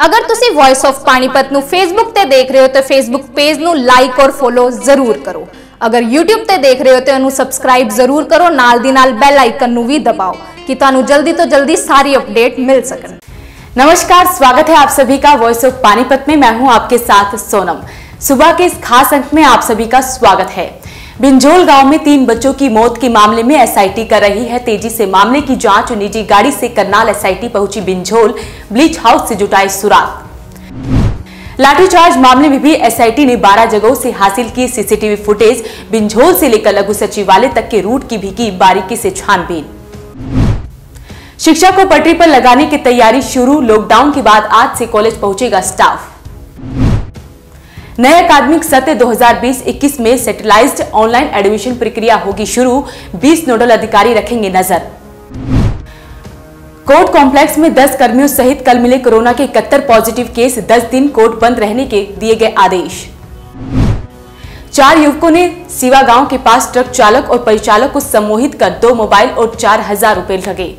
ਅਗਰ ਤੁਸੀਂ voice of Panipat ਨੂੰ ਫੇਸਬੁੱਕ ਤੇ ਦੇਖ ਰਹੇ ਹੋ ਤਾਂ ਫੇਸਬੁੱਕ ਪੇਜ ਨੂੰ ਲਾਈਕ ਔਰ ਫੋਲੋ ਜ਼ਰੂਰ ਕਰੋ ਅਗਰ YouTube ਤੇ ਦੇਖ ਰਹੇ ਹੋ ਤਾਂ ਉਹਨੂੰ ਸਬਸਕ੍ਰਾਈਬ ਜ਼ਰੂਰ ਕਰੋ ਨਾਲ ਦੀ ਨਾਲ ਬੈਲ ਆਈਕਨ ਨੂੰ ਵੀ ਦਬਾਓ ਕਿ ਤੁਹਾਨੂੰ ਜਲਦੀ ਤੋਂ ਜਲਦੀ ਸਾਰੀ अपडेट मिल सकन नमस्कार स्वागत है आप सभी का वॉइस ऑफ पानीपत में मैं हूं आपके साथ सोनम सुबह के इस खास अंक में आप सभी का स्वागत है बिंजोल गाँव में तीन बच्चों की मौत के मामले में एसआईटी कर रही है। तेज़ी से मामले की जाँच, निजी गाड़ी से करनाल एसआईटी पहुँची बिंजोल। ब्लीच हाउस से जुटाई सुराग। लाठीचार्ज मामले में भी एसआईटी ने 12 जगहों से हासिल की सीसीटीवी फुटेज बिंझोल से लेकर लघु सचिवालय तक के रूट की भी की बारीकी से छानबीन। शिक्षा को पटरी पर लगाने की तैयारी शुरू। लॉकडाउन के बाद आज से कॉलेज पहुंचेगा स्टाफ। नए अकादमिक सत्र 2020-21 में सेटेलाइज्ड ऑनलाइन एडमिशन प्रक्रिया होगी शुरू। 20 नोडल अधिकारी रखेंगे नज़र। कोर्ट कॉम्प्लेक्स में 10 कर्मियों सहित कल मिले कोरोना के इकहत्तर पॉजिटिव केस 10 दिन कोर्ट बंद रहने के दिए गए आदेश। चार युवकों ने सीवा गाँव के पास ट्रक चालक और परिचालक को सम्मोहित कर दो मोबाइल और चार हज़ार रूपए ठगे।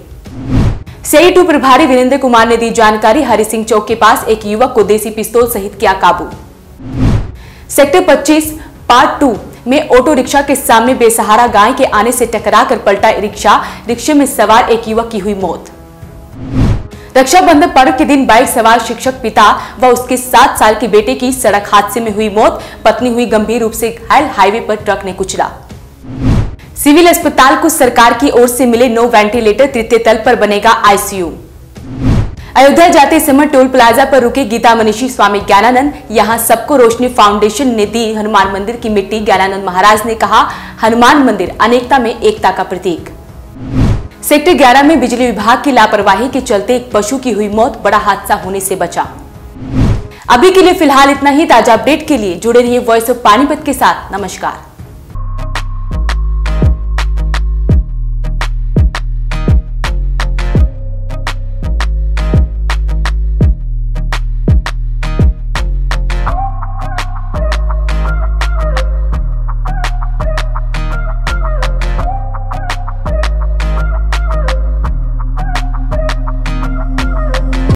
सेई टू प्रभारी वीरेंद्र कुमार ने दी जानकारी। हरि सिंह चौक के पास एक युवक को देसी पिस्तौल सहित किया काबू। सेक्टर 25 पार्ट टू में ऑटो रिक्शा के सामने बेसहारा गाय के आने से टकरा कर पलटा रिक्शा। रिक्शे में सवार एक युवक की हुई मौत। रक्षाबंधन पर्व के दिन बाइक सवार शिक्षक पिता व उसके सात साल के बेटे की सड़क हादसे में हुई मौत। पत्नी हुई गंभीर रूप से घायल। हाईवे पर ट्रक ने कुचला। सिविल अस्पताल को सरकार की ओर से मिले नो वेंटिलेटर, तृतीय तल पर बनेगा आईसीयू। अयोध्या जाते समय टोल प्लाजा पर रुके गीता मनीषी स्वामी ज्ञानानंद। यहाँ सबको रोशनी फाउंडेशन ने दी हनुमान मंदिर की मिट्टी, ज्ञानानंद महाराज ने कहा, हनुमान मंदिर अनेकता में एकता का प्रतीक। सेक्टर 11 में बिजली विभाग की लापरवाही के चलते एक पशु की हुई मौत, बड़ा हादसा होने से बचा। अभी के लिए फ़िलहाल इतना ही। ताज़ा अपडेट के लिए जुड़े रहिए वॉइस ऑफ़ पानीपत के साथ। नमस्कार।